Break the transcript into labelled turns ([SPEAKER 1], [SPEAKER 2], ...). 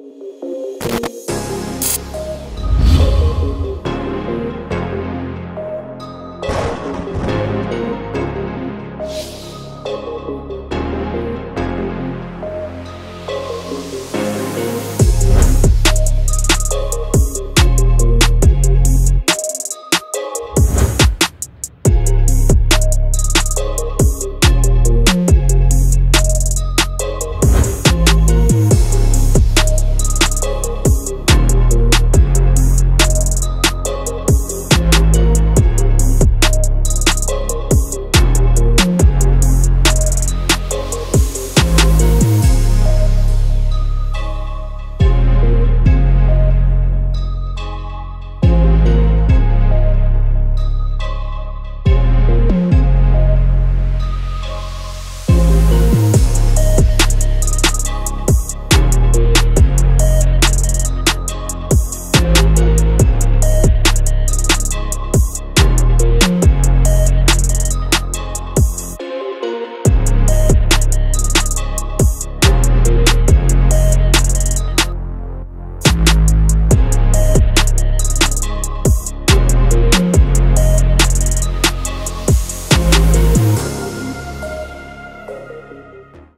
[SPEAKER 1] Música